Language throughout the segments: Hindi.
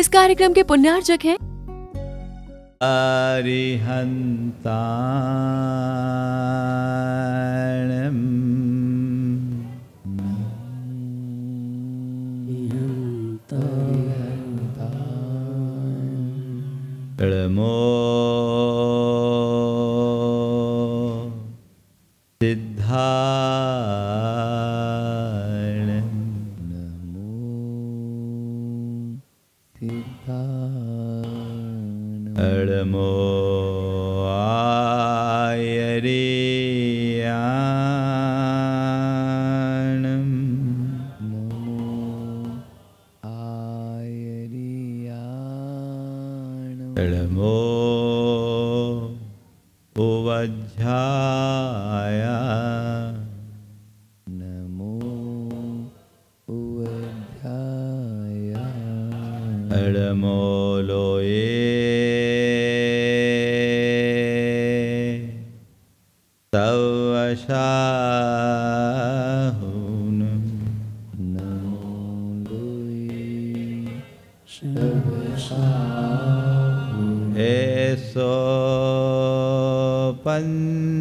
इस कार्यक्रम के पुण्यार्चक हैं। अरिहन्ताणम् अडमोलोये लोय तशा लोये शिवशासो पन्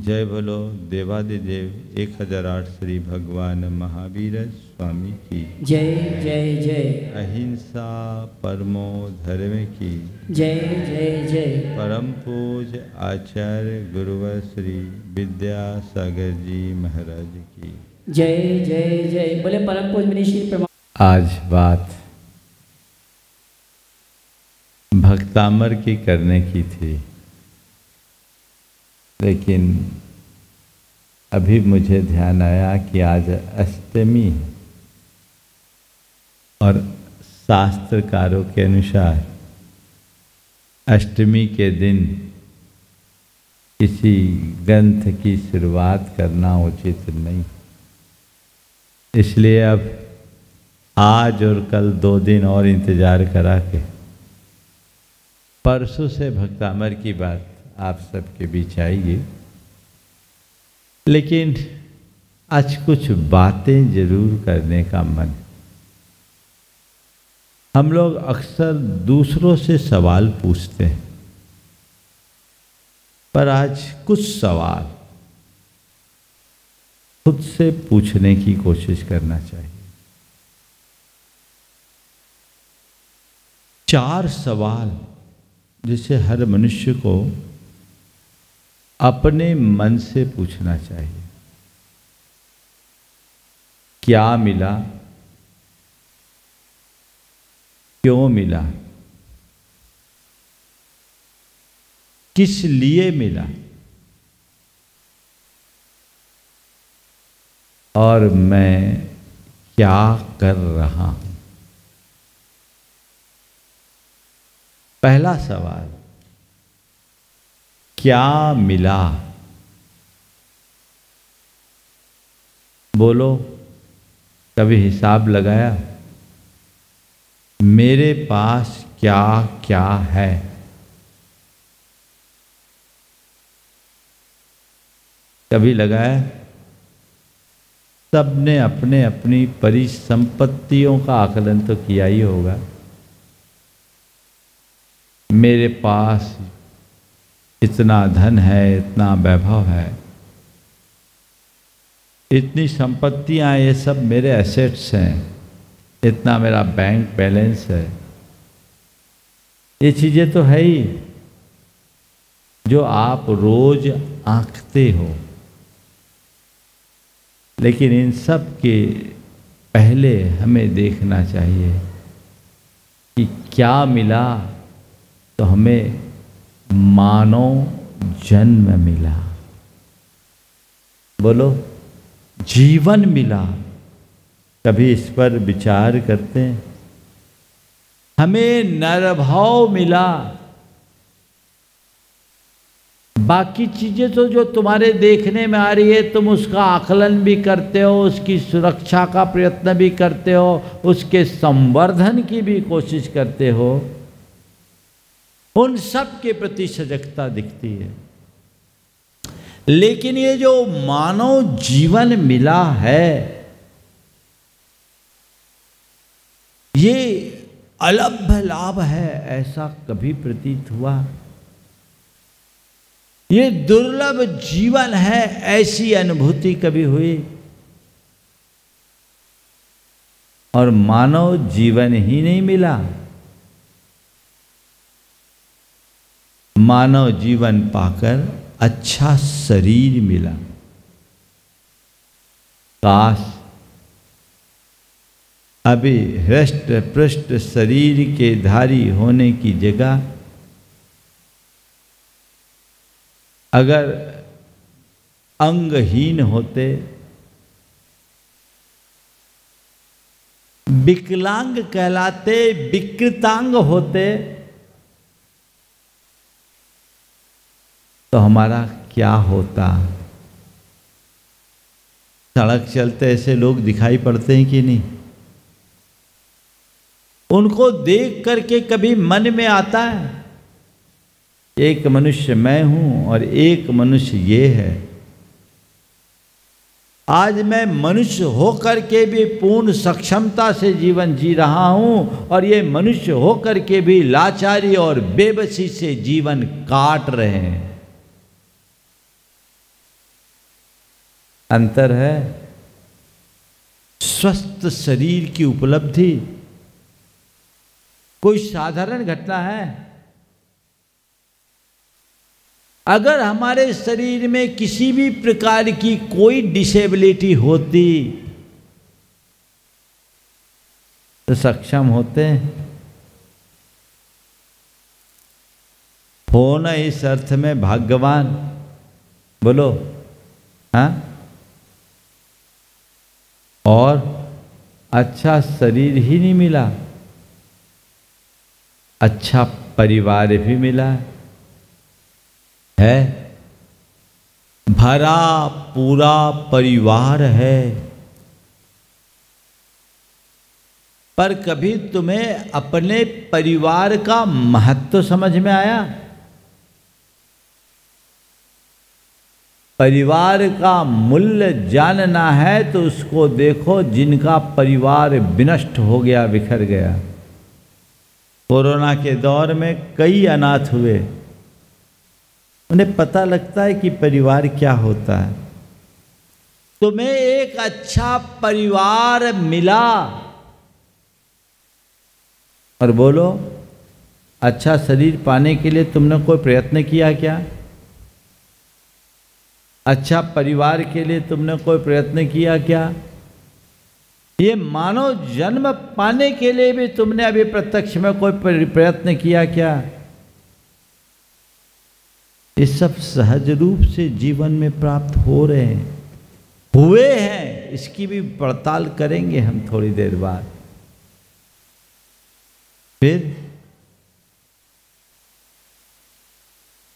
जय भलो देवादिदेव एक हज़ार आठ श्री भगवान महावीर स्वामी की। जय जय जय। अहिंसा परमो धर्म की। जय जय जय। परम पूज आचार्य गुरुवर श्री विद्यासागर जी महाराज की। जय जय जय। बोले परम पूज प्रभु आज बात भक्तामर की करने की थी। लेकिन अभी मुझे ध्यान आया कि आज अष्टमी है। और शास्त्रकारों के अनुसार अष्टमी के दिन किसी ग्रंथ की शुरुआत करना उचित नहीं। इसलिए अब आज और कल दो दिन और इंतज़ार करा के परसों से भक्तामर की बात आप सबके बीच आएगी लेकिन आज कुछ बातें ज़रूर करने का मन हम लोग अक्सर दूसरों से सवाल पूछते हैं। पर आज कुछ सवाल खुद से पूछने की कोशिश करना चाहिए। चार सवाल जिसे हर मनुष्य को अपने मन से पूछना चाहिए, क्या मिला, क्यों मिला, किस लिए मिला, और मैं क्या कर रहा हूँ? पहला सवाल क्या मिला? बोलो, कभी हिसाब लगाया? मेरे पास क्या क्या है? कभी लगाया? सबने अपने अपनी परिसंपत्तियों का आकलन तो किया ही होगा। मेरे पास इतना धन है, इतना वैभव है, इतनी संपत्तियाँ, ये सब मेरे एसेट्स हैं, इतना मेरा बैंक बैलेंस है। ये चीज़ें तो है ही, जो आप रोज आंकते हो। लेकिन इन सब के पहले हमें देखना चाहिए कि क्या मिला तो हमें मानव जन्म मिला। बोलो, जीवन मिला। कभी इस पर विचार करते हैं? हमें नरभाव मिला। बाकी चीज़ें तो जो तुम्हारे देखने में आ रही है, तुम उसका आकलन भी करते हो, उसकी सुरक्षा का प्रयत्न भी करते हो, उसके संवर्धन की भी कोशिश करते हो। उन सब के प्रति सजगता दिखती है। लेकिन ये जो मानव जीवन मिला है, ये अलभ्य लाभ है, ऐसा कभी प्रतीत हुआ? ये दुर्लभ जीवन है, ऐसी अनुभूति कभी हुई? और मानव जीवन ही नहीं मिला। मानव जीवन पाकर अच्छा शरीर मिला। काश अभी हृष्ट पृष्ठ शरीर के धारी होने की जगह अगर अंगहीन होते, विकलांग कहलाते, विकृतांग होते तो हमारा क्या होता? सड़क चलते ऐसे लोग दिखाई पड़ते हैं कि नहीं? उनको देख करके कभी मन में आता है, एक मनुष्य मैं हूँ और एक मनुष्य ये है। आज मैं मनुष्य होकर के भी पूर्ण सक्षमता से जीवन जी रहा हूँ और ये मनुष्य होकर के भी लाचारी और बेबसी से जीवन काट रहे हैं। अंतर है। स्वस्थ शरीर की उपलब्धि। कोई साधारण घटना है? अगर हमारे शरीर में किसी भी प्रकार की कोई डिसेबिलिटी होती तो सक्षम होते हो न इस अर्थ में भाग्यवान? बोलो हाँ? और अच्छा शरीर ही नहीं मिला। अच्छा परिवार भी मिला। है? भरा पूरा परिवार है। पर कभी तुम्हें अपने परिवार का महत्व समझ में आया? परिवार का मूल्य जानना है तो उसको देखो, जिनका परिवार विनष्ट हो गया, बिखर गया। कोरोना के दौर में कई अनाथ हुए। उन्हें पता लगता है कि परिवार क्या होता है। तुम्हें एक अच्छा परिवार मिला। और बोलो अच्छा शरीर पाने के लिए तुमने कोई प्रयत्न किया क्या? अच्छा परिवार के लिए तुमने कोई प्रयत्न किया क्या? ये मानव जन्म पाने के लिए भी तुमने अभी प्रत्यक्ष में कोई प्रयत्न किया क्या? ये सब सहज रूप से जीवन में प्राप्त हो रहे हैं। हुए हैं, इसकी भी पड़ताल करेंगे हम थोड़ी देर बाद। फिर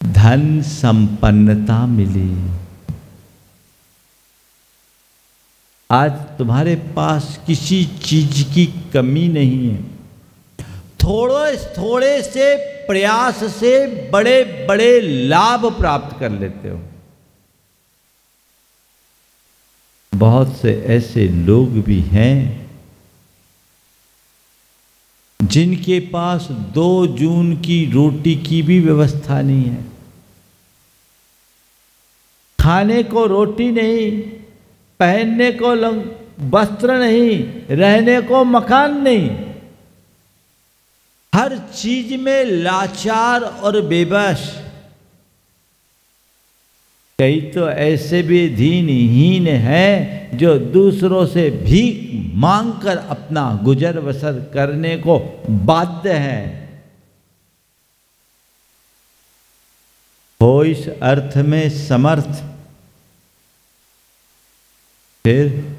धन संपन्नता मिली। आज तुम्हारे पास किसी चीज़ की कमी नहीं है। थोड़े थोड़े से प्रयास से बड़े बड़े लाभ प्राप्त कर लेते हो। बहुत से ऐसे लोग भी हैं जिनके पास दो जून की रोटी की भी व्यवस्था नहीं है। खाने को रोटी नहीं पहनने को वस्त्र नहीं, रहने को मकान नहीं। हर चीज़ में लाचार और बेबस। कई तो ऐसे भी दीनहीन हैं जो दूसरों से भीख मांगकर अपना गुजर बसर करने को बाध्य हैं। हो इस अर्थ में समर्थ फिर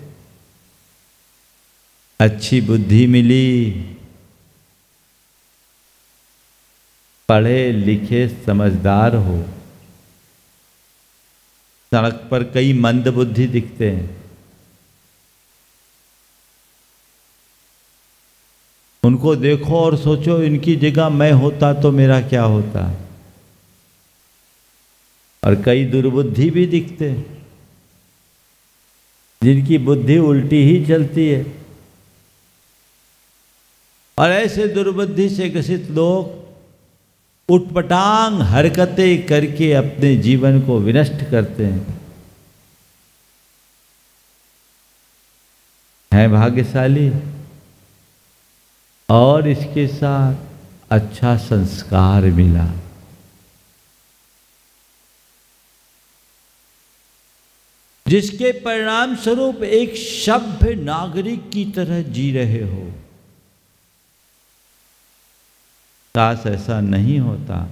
अच्छी बुद्धि मिली। पढ़े लिखे समझदार हो। सड़क पर कई मंद बुद्धि दिखते हैं। उनको देखो और सोचो, इनकी जगह मैं होता तो मेरा क्या होता? और कई दुर्बुद्धि भी दिखते हैं। जिनकी बुद्धि उल्टी ही चलती है। और ऐसे दुर्बुद्धि से ग्रसित लोग उटपटांग हरकतें करके अपने जीवन को विनष्ट करते हैं। है भाग्यशाली और इसके साथ अच्छा संस्कार मिला। जिसके परिणाम स्वरूप एक सभ्य नागरिक की तरह जी रहे हो। काश ऐसा नहीं होता।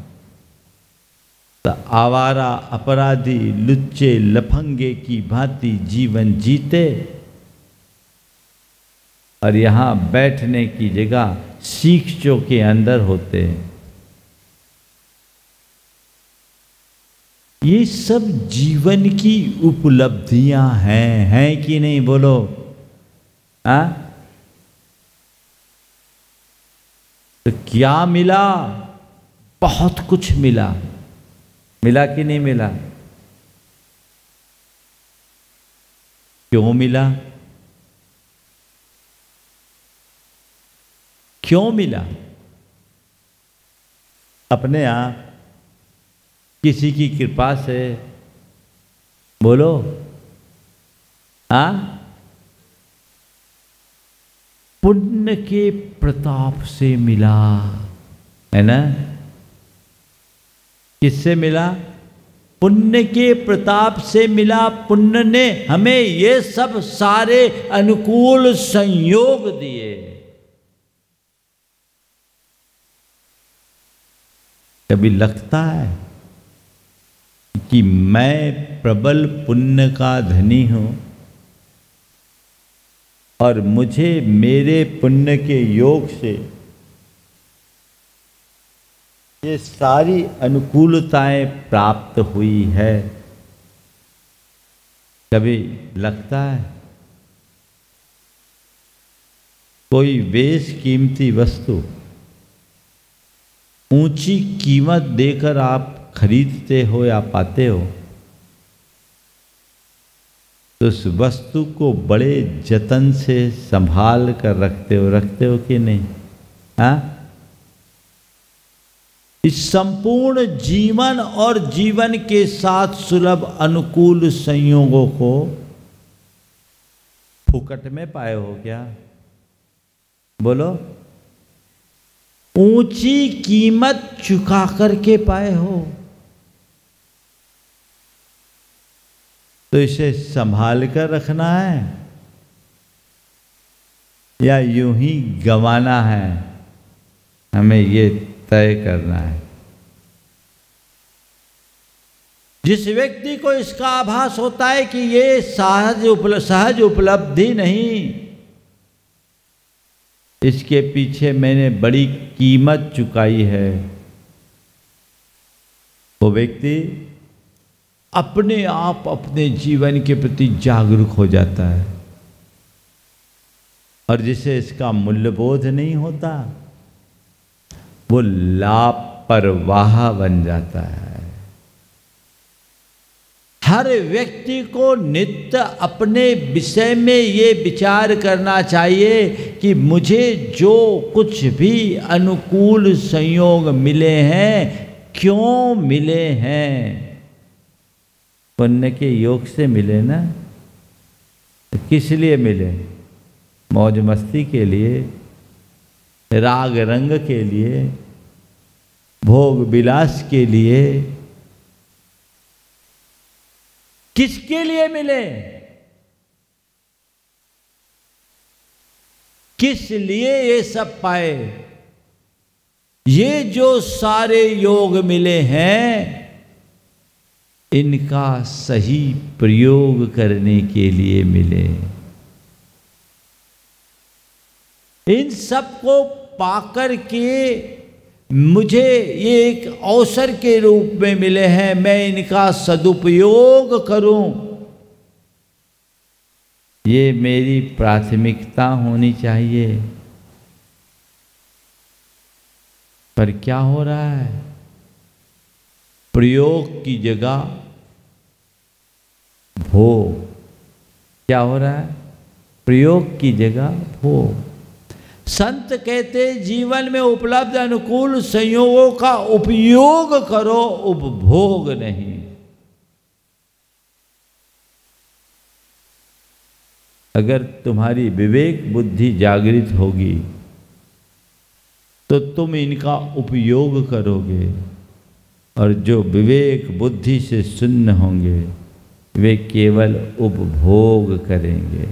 तो आवारा, अपराधी, लुच्चे, लफंगे की भांति जीवन जीते और यहाँ बैठने की जगह सीख चो के अंदर होते हैं। ये सब जीवन की उपलब्धियाँ हैं हैं कि नहीं बोलो? आ? तो क्या मिला? बहुत कुछ मिला। मिला कि नहीं मिला? क्यों मिला? क्यों मिला? अपने आप किसी की कृपा से। बोलो। आ पुण्य के प्रताप से मिला। है ना? किससे मिला? पुण्य के प्रताप से मिला। पुण्य ने हमें ये सब सारे अनुकूल संयोग दिए। कभी लगता है? कि मैं प्रबल पुण्य का धनी हूँ और मुझे मेरे पुण्य के योग से ये सारी अनुकूलताएँ प्राप्त हुई है। कभी लगता है? कोई बेश कीमती वस्तु ऊँची कीमत देकर आप खरीदते हो या पाते हो तो उस वस्तु को बड़े जतन से संभाल कर रखते हो रखते हो कि नहीं? हाँ? इस संपूर्ण जीवन और जीवन के साथ सुलभ, अनुकूल संयोगों को फुकट में पाए हो क्या? बोलो। ऊँची कीमत चुका करके पाए हो। तो इसे संभाल कर रखना है। या यूँ ही गंवाना है। हमें ये तय करना है। जिस व्यक्ति को इसका आभास होता है कि ये सहज उपल, सहज उपलब्धि नहीं इसके पीछे मैंने बड़ी कीमत चुकाई है। वो व्यक्ति अपने आप अपने जीवन के प्रति जागरूक हो जाता है। और जिसे इसका मूल्यबोध नहीं होता, वो लापरवाह बन जाता है। हर व्यक्ति को नित्य अपने विषय में ये विचार करना चाहिए कि मुझे जो कुछ भी अनुकूल संयोग मिले हैं, क्यों मिले हैं? पुण्य के योग से मिले ना तो किस लिए मिले? मौज मस्ती के लिए? राग रंग के लिए? भोग विलास के लिए? किसके लिए मिले? किस लिए ये सब पाए? ये जो सारे योग मिले हैं इनका सही प्रयोग करने के लिए मिले। इन सबको पाकर के मुझे ये एक अवसर के रूप में मिले हैं, मैं इनका सदुपयोग करूँ। ये मेरी प्राथमिकता होनी चाहिए। पर क्या हो रहा है? प्रयोग की जगह भोग क्या हो रहा है? प्रयोग की जगह भोग संत कहते जीवन में उपलब्ध अनुकूल संयोगों का उपयोग करो, उपभोग नहीं। अगर तुम्हारी विवेक बुद्धि जागृत होगी तो तुम इनका उपयोग करोगे और जो विवेक बुद्धि से शून्य होंगे वे केवल उपभोग करेंगे।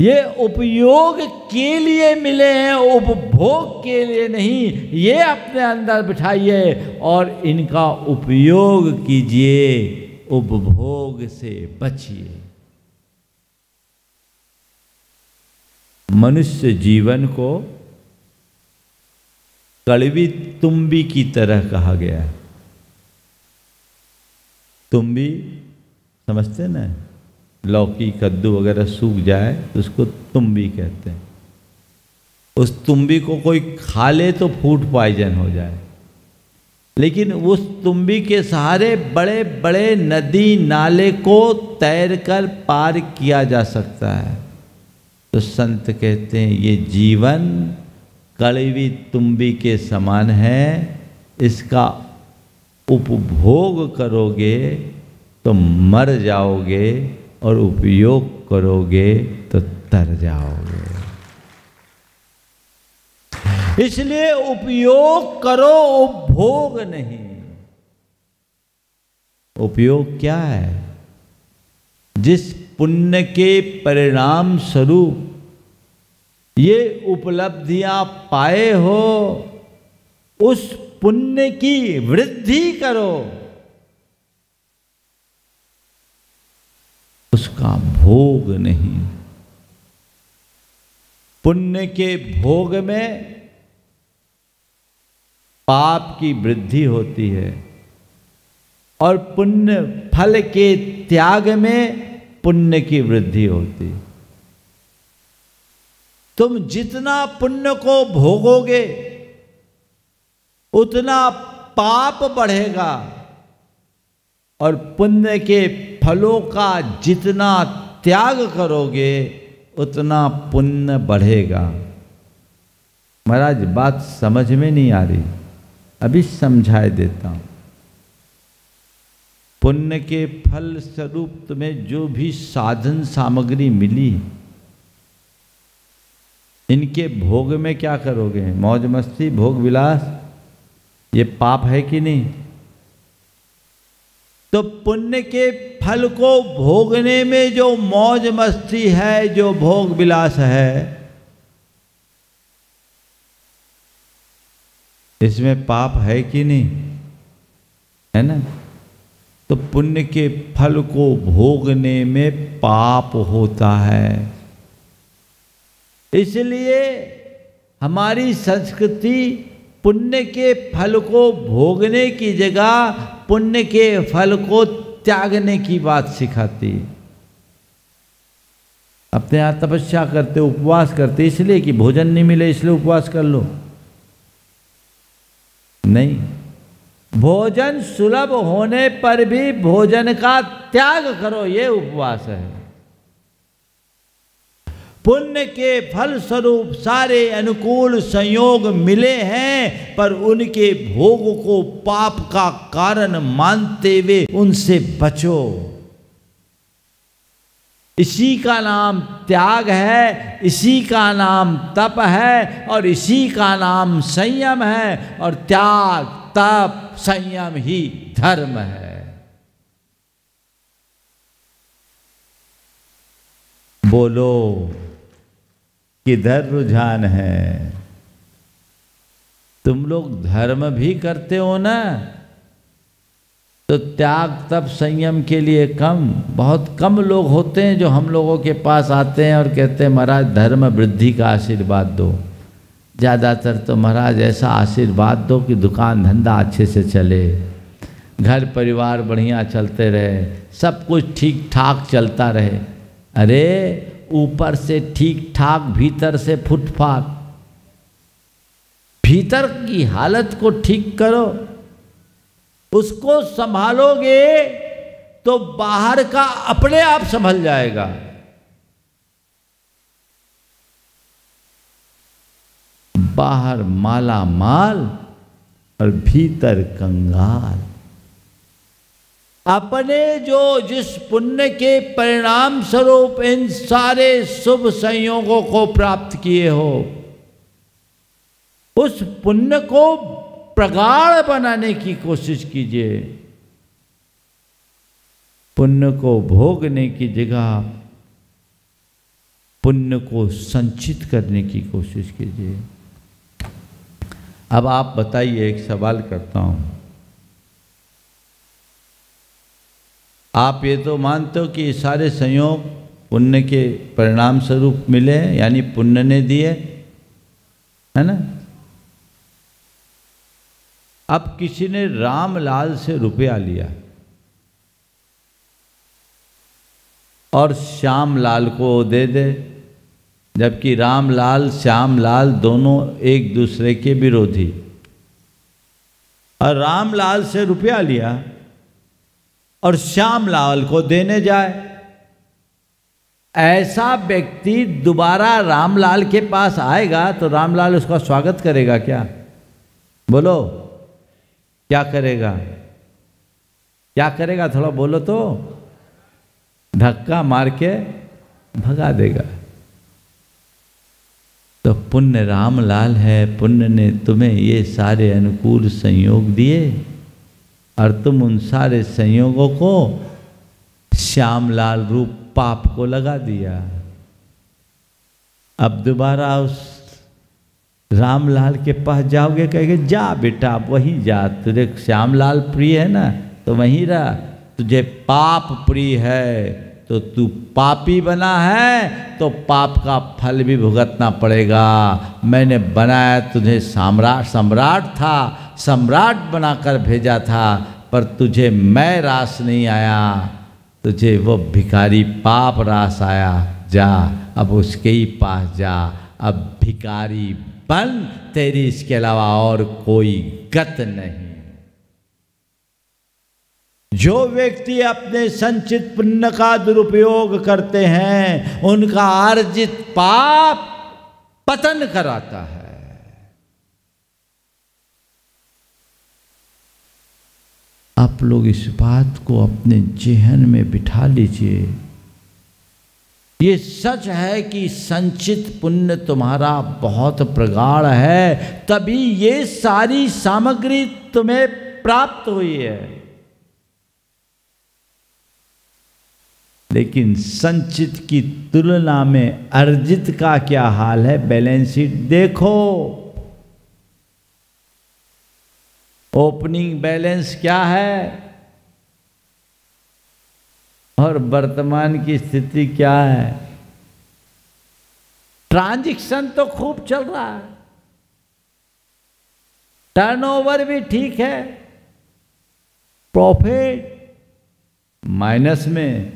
ये उपयोग के लिए मिले हैं, उपभोग के लिए नहीं, ये अपने अंदर बिठाइए और इनका उपयोग कीजिए, उपभोग से बचिए। मनुष्य जीवन को कड़वी तुम्बी की तरह कहा गया तुम्बी समझते ना? लौकी, कद्दू वगैरह सूख जाए तो उसको तुम्बी कहते हैं। उस तुम्बी को कोई खा ले तो फ़ूड पॉइजन हो जाए। लेकिन उस तुम्बी के सहारे बड़े बड़े नदी नाले को तैर कर पार किया जा सकता है। तो संत कहते हैं, ये जीवन कड़वी तुम्बी के समान है। इसका उपभोग करोगे तो मर जाओगे और उपयोग करोगे तो तर जाओगे। इसलिए उपयोग करो, उपभोग नहीं। उपयोग क्या है? जिस पुण्य के परिणाम स्वरूप ये उपलब्धियाँ पाए हो, उस पुण्य की वृद्धि करो। उसका भोग नहीं। पुण्य के भोग में पाप की वृद्धि होती है और पुण्य फल के त्याग में पुण्य की वृद्धि होती। तुम जितना पुण्य को भोगोगे, उतना पाप बढ़ेगा और पुण्य के फलों का जितना त्याग करोगे, उतना पुण्य बढ़ेगा। महाराज, बात समझ में नहीं आ रही। अभी समझाए देता हूँ। पुण्य के फल स्वरूप तुम्हें जो भी साधन सामग्री मिली, इनके भोग में क्या करोगे? मौज मस्ती, भोग विलास, ये पाप है कि नहीं? तो पुण्य के फल को भोगने में जो मौज मस्ती है, जो भोग विलास है, इसमें पाप है कि नहीं? है ना? तो पुण्य के फल को भोगने में पाप होता है। इसलिए हमारी संस्कृति पुण्य के फल को भोगने की जगह पुण्य के फल को त्यागने की बात सिखाती अपने यहाँ तपस्या करते, उपवास करते, इसलिए कि भोजन नहीं मिले, इसलिए उपवास कर लो। नहीं। भोजन सुलभ होने पर भी भोजन का त्याग करो, ये उपवास है। पुण्य के फल स्वरूप सारे अनुकूल संयोग मिले हैं, पर उनके भोग को पाप का कारण मानते हुए उनसे बचो। इसी का नाम त्याग है, इसी का नाम तप है, और इसी का नाम संयम है, और त्याग, तप, संयम ही धर्म है। बोलो। किधर रुझान है? तुम लोग धर्म भी करते हो ना? तो त्याग तब संयम के लिए कम, बहुत कम लोग होते हैं जो हम लोगों के पास आते हैं और कहते हैं, महाराज, धर्म वृद्धि का आशीर्वाद दो। ज़्यादातर तो महाराज ऐसा आशीर्वाद दो कि दुकान धंधा अच्छे से चले, घर परिवार बढ़िया चलते रहे, सब कुछ ठीक ठाक चलता रहे। अरे ऊपर से ठीक ठाक, भीतर से फुटफाट भीतर की हालत को ठीक करो, उसको संभालोगे तो बाहर का अपने आप संभल जाएगा। बाहर माला माल और भीतर कंगाल। अपने जो जिस पुण्य के परिणाम स्वरूप इन सारे शुभ संयोगों को प्राप्त किए हो, उस पुण्य को प्रगाढ़ बनाने की कोशिश कीजिए। पुण्य को भोगने की जगह, पुण्य को संचित करने की कोशिश कीजिए। अब आप बताइए, एक सवाल करता हूँ। आप ये तो मानते हो कि सारे संयोग पुण्य के परिणाम स्वरूप मिले यानी पुण्य ने दिए, है ना? अब किसी ने रामलाल से रुपया लिया और श्यामलाल को दे दे, जबकि रामलाल, श्यामलाल दोनों एक दूसरे के विरोधी। और रामलाल से रुपया लिया और श्यामलाल को देने जाए। ऐसा व्यक्ति दोबारा रामलाल के पास आएगा तो रामलाल उसका स्वागत करेगा क्या? बोलो, क्या करेगा? क्या करेगा थोड़ा बोलो तो। धक्का मार के भगा देगा। तो पुण्य रामलाल है, पुण्य ने तुम्हें ये सारे अनुकूल संयोग दिए। और तुम उन सारे संयोगों को श्यामलाल रूप पाप को लगा दिया। अब दोबारा उस रामलाल के पास जाओगे, कहेंगे, जा बेटा, आप वहीं जा। तुझे श्यामलाल प्रिय है ना तो वहीं रह। तुझे पाप प्रिय है तो तू पापी बना है तो पाप का फल भी भुगतना पड़ेगा। मैंने बनाया तुझे सम्राट सम्राट था सम्राट बनाकर भेजा था, पर तुझे मैं रास नहीं आया। तुझे वो भिखारी पाप रास आया। जा, अब उसके ही पास जा। अब भिखारी बन, तेरी इसके अलावा और कोई गत नहीं। जो व्यक्ति अपने संचित पुण्य का दुरुपयोग करते हैं, उनका अर्जित पाप पतन कराता है। लोग इस बात को अपने जेहन में बिठा लीजिए। ये सच है कि संचित पुण्य तुम्हारा बहुत प्रगाढ़ है, तभी ये सारी सामग्री तुम्हें प्राप्त हुई है। लेकिन संचित की तुलना में अर्जित का क्या हाल है? बैलेंस शीट देखो। ओपनिंग बैलेंस क्या है? और वर्तमान की स्थिति क्या है? ट्रांजैक्शन तो खूब चल रहा है। टर्नओवर भी ठीक है। प्रॉफिट माइनस में।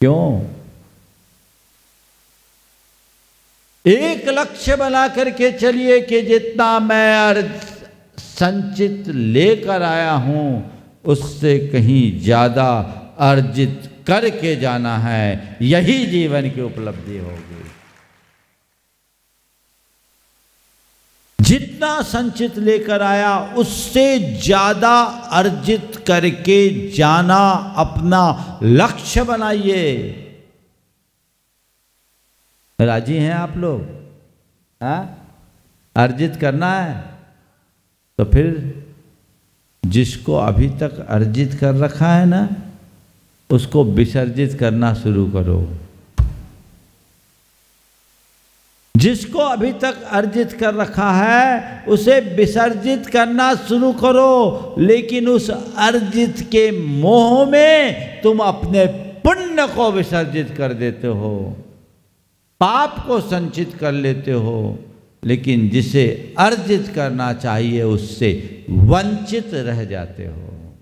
क्यों? एक लक्ष्य बना करके चलिए कि जितना मैं अर्ज़ संचित लेकर आया हूँ, उससे कहीं ज़्यादा अर्जित करके जाना है। यही जीवन की उपलब्धि होगी। जितना संचित लेकर आया, उससे ज़्यादा अर्जित करके जाना अपना लक्ष्य बनाइए। राज़ी हैं आप लोग? हाँ? अर्जित करना है? तो फिर जिसको अभी तक अर्जित कर रखा है ना, उसको विसर्जित करना शुरू करो। जिसको अभी तक अर्जित कर रखा है, उसे विसर्जित करना शुरू करो, लेकिन उस अर्जित के मोह में तुम अपने पुण्य को विसर्जित कर देते हो, पाप को संचित कर लेते हो। लेकिन जिसे अर्जित करना चाहिए, उससे वंचित रह जाते हो।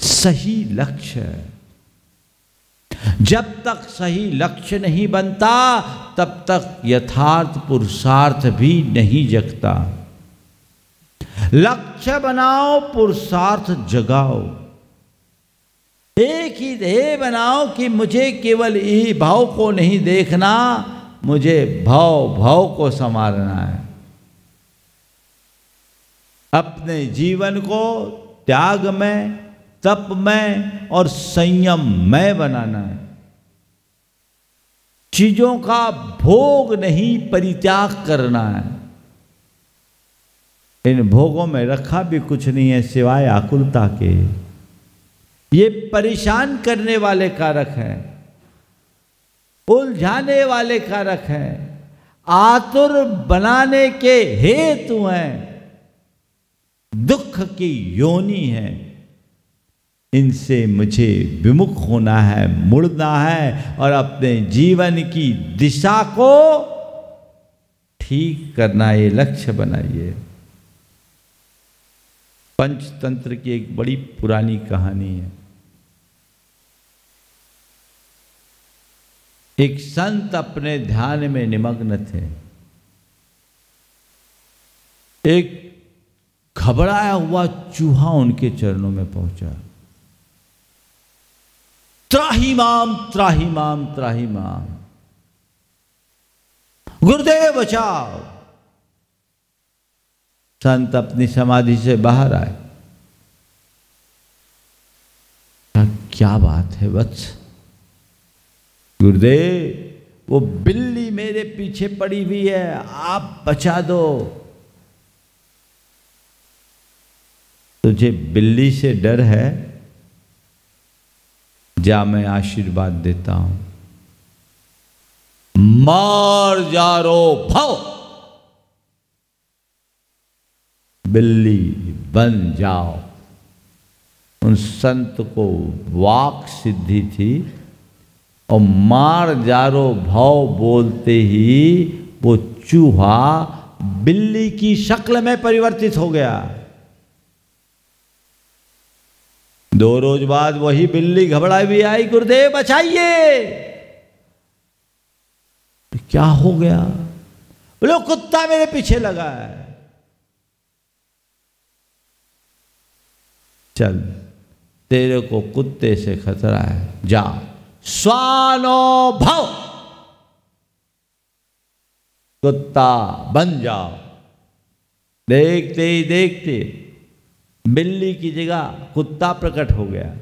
सही लक्ष्य। जब तक सही लक्ष्य नहीं बनता, तब तक यथार्थ पुरुषार्थ भी नहीं जगता। लक्ष्य बनाओ, पुरुषार्थ जगाओ। एक ही ध्येय बनाओ कि मुझे केवल यही भाव को नहीं देखना, मुझे भाव भाव को संभालना है। अपने जीवन को त्याग में, तप में और संयम में बनाना है। चीज़ों का भोग नहीं परित्याग करना है। इन भोगों में रखा भी कुछ नहीं है सिवाय आकुलता के। ये परेशान करने वाले कारक हैं, उलझाने वाले कारक हैं, आतुर बनाने के हेतु हैं, दुख की योनि है। इनसे मुझे विमुख होना है, मुड़ना है और अपने जीवन की दिशा को ठीक करना ये लक्ष्य बनाइए। पंचतंत्र की एक बड़ी पुरानी कहानी है। एक संत अपने ध्यान में निमग्न थे। एक घबराया हुआ चूहा उनके चरणों में पहुँचा। त्राही माम त्राही माम त्राही माम। गुरुदेव बचाओ। संत अपनी समाधि से बाहर आए। क्या बात है वत्स गुरुदेव, वो बिल्ली मेरे पीछे पड़ी हुई है, आप बचा दो। तुझे बिल्ली से डर है? जा, मैं आशीर्वाद देता हूँ। मार जा रो भाव बिल्ली बन जाओ। उन संत को वाक सिद्धि थी और मार जारो भाव बोलते ही वो चूहा बिल्ली की शक्ल में परिवर्तित हो गया। दो रोज बाद वही बिल्ली घबरा भी आई, गुरुदेव, बचाइए! क्या हो गया? बोलो, कुत्ता मेरे पीछे लगा है। चल, तेरे को कुत्ते से खतरा है, जा। स्वानो भव कुत्ता, बन जाओ। देखते ही देखते, बिल्ली की जगह कुत्ता प्रकट हो गया।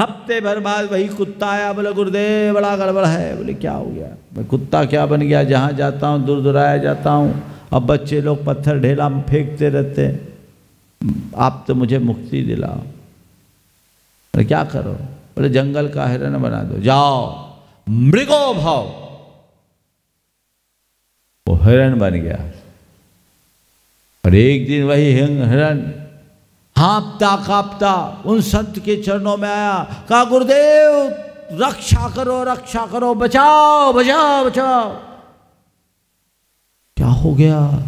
हफ़्ते भर बाद वही कुत्ता आया, बोले, गुरुदेव, बड़ा गड़बड़ है। बोले, क्या हो गया? मैं, कुत्ता क्या बन गया? जहाँ जाता हूँ दूर दुराया जाता हूँ। अब बच्चे लोग पत्थर ढेला में फेंकते रहते आप तो मुझे मुक्ति दिलाओ। बोले क्या करो? बोले जंगल का हिरण बना दो। जाओ, मृगो भाव। वो हिरण बन गया। और एक दिन वही हिरण हाँपता कांपता उन संत के चरणों में आया। कहा, गुरुदेव, रक्षा करो रक्षा करो, बचाओ बचाओ बचाओ। क्या हो गया?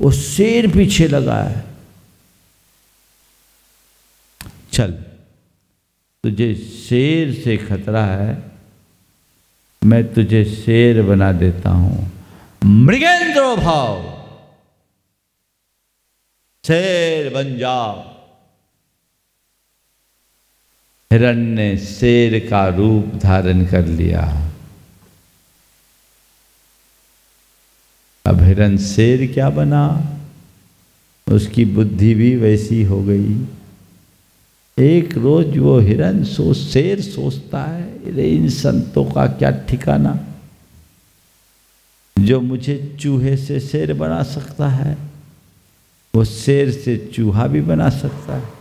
वो शेर पीछे लगा है। चल। तुझे शेर से खतरा है, मैं तुझे शेर बना देता हूँ। मृगेंद्र भाव, शेर बन जाओ। हिरण ने शेर का रूप धारण कर लिया। अब हिरण शेर क्या बना? उसकी बुद्धि भी वैसी हो गई। एक रोज वो हिरण सोच शेर सोचता है, अरे इन संतों का क्या ठिकाना? जो मुझे चूहे से शेर बना सकता है, वो शेर से चूहा भी बना सकता है।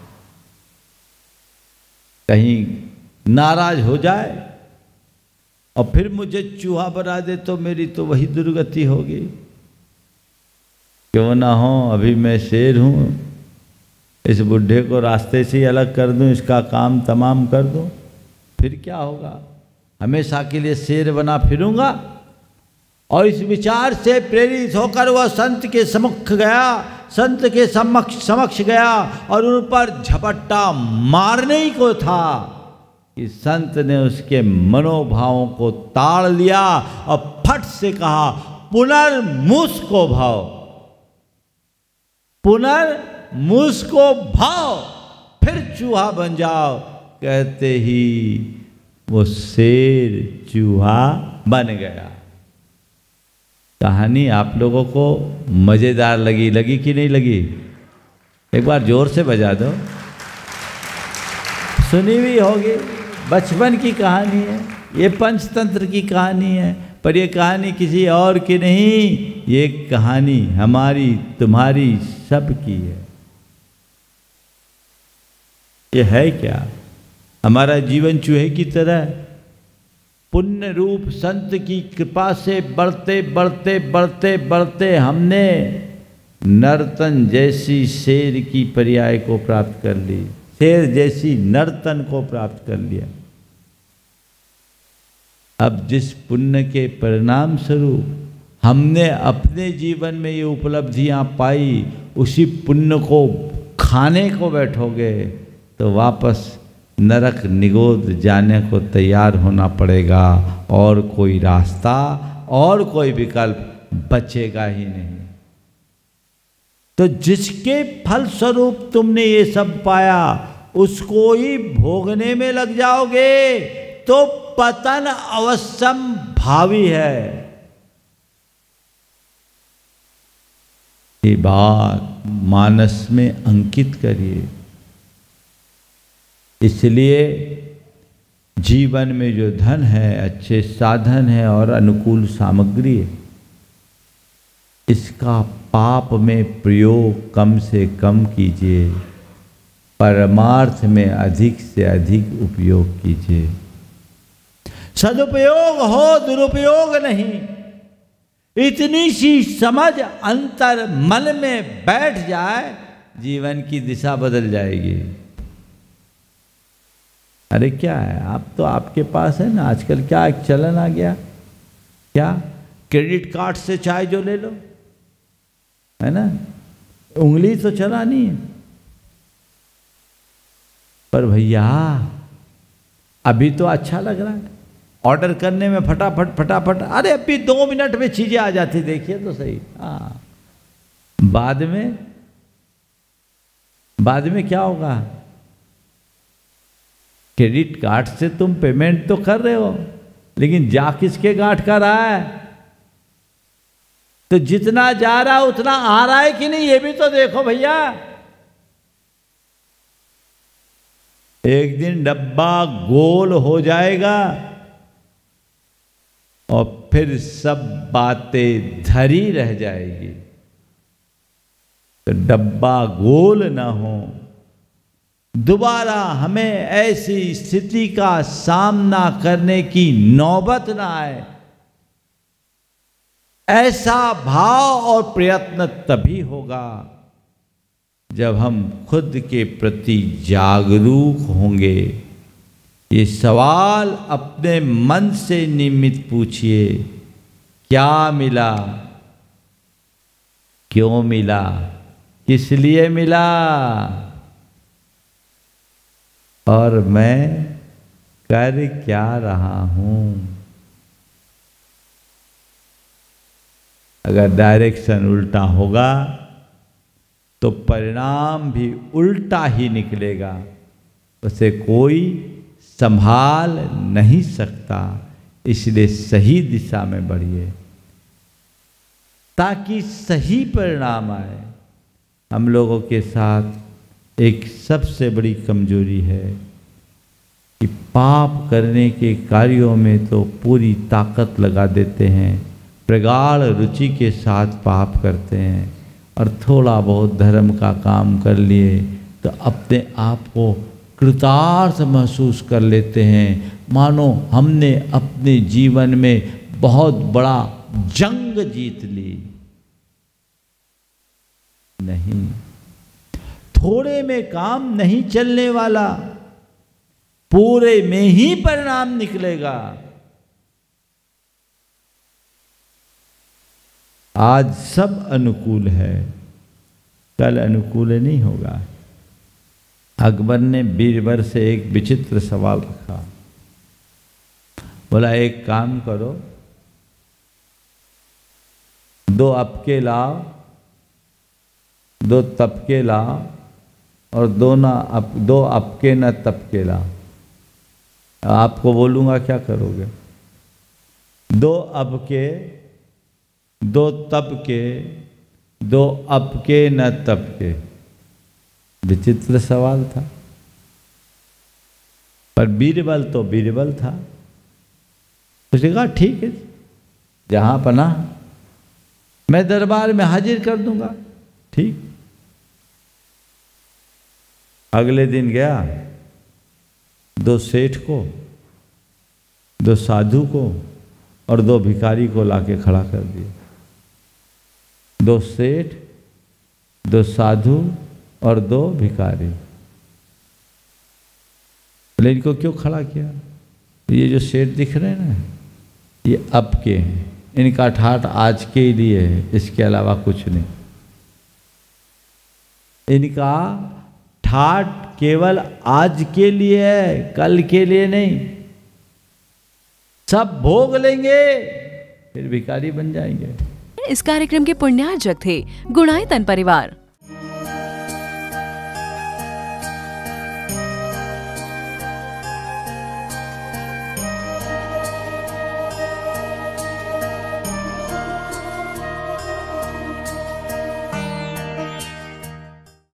कहीं नाराज़ हो जाए और फिर मुझे चूहा बना दे तो मेरी तो वही दुर्गति होगी। क्यों ना हो, अभी मैं शेर हूँ। इस बुढ़े को रास्ते से अलग कर दूँ, इसका काम तमाम कर दूँ। फिर क्या होगा? हमेशा के लिए शेर बना फिरूँगा। और इस विचार से प्रेरित होकर वह संत के समक्ष गया, संत के समक्ष समक्ष गया और उन पर झपट्टा मारने ही को था कि संत ने उसके मनोभावों को ताड़ लिया और फट से कहा पुनर्मुस्को भाव। पुनर्मुस्को भाव, फिर चूहा बन जाओ। कहते ही वो शेर चूहा बन गया। कहानी आप लोगों को मज़ेदार लगी लगी कि नहीं लगी? एक बार ज़ोर से बजा दो। सुनी हुई होगी, बचपन की कहानी है, ये पंचतंत्र की कहानी है, पर ये कहानी किसी और की नहीं, ये कहानी हमारी, तुम्हारी सब की है। ये है क्या? हमारा जीवन चूहे की तरह। पुण्य रूप संत की कृपा से बढ़ते बढ़ते बढ़ते बढ़ते हमने नर्तन जैसी शेर की पर्याय को प्राप्त कर ली, शेर जैसी नर्तन को प्राप्त कर लिया। अब जिस पुण्य के परिणाम स्वरूप हमने अपने जीवन में ये उपलब्धियाँ पाई, उसी पुण्य को खाने को बैठोगे। तो वापस नरक निगोद जाने को तैयार होना पड़ेगा। और कोई रास्ता, और कोई विकल्प बचेगा ही नहीं। तो जिसके फल स्वरूप तुमने ये सब पाया, उसको ही भोगने में लग जाओगे। तो पतन अवश्यम भावी है। ये बात मानस में अंकित करिए। इसलिए जीवन में जो धन है, अच्छे साधन है और अनुकूल सामग्री है, इसका पाप में प्रयोग कम से कम कीजिए, परमार्थ में अधिक से अधिक उपयोग कीजिए। सदुपयोग हो, दुरुपयोग नहीं। इतनी सी समझ अंतर मन में बैठ जाए, जीवन की दिशा बदल जाएगी। अरे क्या है? आप तो आपके पास है ना, आजकल क्या एक चलन आ गया? क्या? क्रेडिट कार्ड से चाय जो ले लो, है ना? उंगली तो चलानी है। पर भैया, अभी तो अच्छा लग रहा है। ऑर्डर करने में फटाफट फटाफट, अरे अभी दो मिनट में चीज़ें आ जाती, देखिए तो सही। हाँ। बाद में बाद में क्या होगा? क्रेडिट कार्ड से तुम पेमेंट तो कर रहे हो, लेकिन जा किसके गांठ का रहा है? तो जितना जा रहा है उतना आ रहा है कि नहीं, ये भी तो देखो भैया। एक दिन डब्बा गोल हो जाएगा और फिर सब बातें धरी रह जाएगी। तो डब्बा गोल ना हो दोबारा हमें ऐसी स्थिति का सामना करने की नौबत ना आए। ऐसा भाव और प्रयत्न तभी होगा जब हम खुद के प्रति जागरूक होंगे। ये सवाल अपने मन से निमित पूछिए, क्या मिला? क्यों मिला? किस लिए मिला? और मैं कर क्या रहा हूँ? अगर डायरेक्शन उल्टा होगा तो परिणाम भी उल्टा ही निकलेगा। उसे कोई संभाल नहीं सकता। इसलिए सही दिशा में बढ़िए। ताकि सही परिणाम आए। हम लोगों के साथ एक सबसे बड़ी कमज़ोरी है कि पाप करने के कार्यों में तो पूरी ताकत लगा देते हैं, प्रगाढ़ रुचि के साथ पाप करते हैं और थोड़ा बहुत धर्म का काम कर लिए तो अपने आप को कृतार्थ महसूस कर लेते हैं। मानो हमने अपने जीवन में बहुत बड़ा जंग जीत ली। नहीं। थोड़े में काम नहीं चलने वाला, पूरे में ही परिणाम निकलेगा। आज सब अनुकूल है, कल अनुकूल नहीं होगा। अकबर ने बीरबर से एक विचित्र सवाल रखा। बोला, एक काम करो, दो अपके लाओ, दो तपके लाओ और दो ना अप, दो अपके न तपके लाओ आपको बोलूँगा क्या करोगे? दो अब के, दो तब के, दो अब के न तब के। विचित्र सवाल था। पर बीरबल तो बीरबल था। उसने कहा, ठीक है, जहाँ पना मैं दरबार में हाजिर कर दूँगा। ठीक। अगले दिन गया, दो सेठ को, दो साधु को और दो भिखारी को लाके खड़ा कर दिया। दो सेठ, दो साधु और दो भिखारी। बोले, इनको क्यों खड़ा किया? ये जो सेठ दिख रहे हैं ना, ये अब के हैं। इनका ठाठ आज के लिए है, इसके अलावा कुछ नहीं। इनका ठाठ केवल आज के लिए है, कल के लिए नहीं। सब भोग लेंगे, फिर भिखारी बन जाएँगे। इस कार्यक्रम के पुण्यार्जक थे गुणायतन परिवार।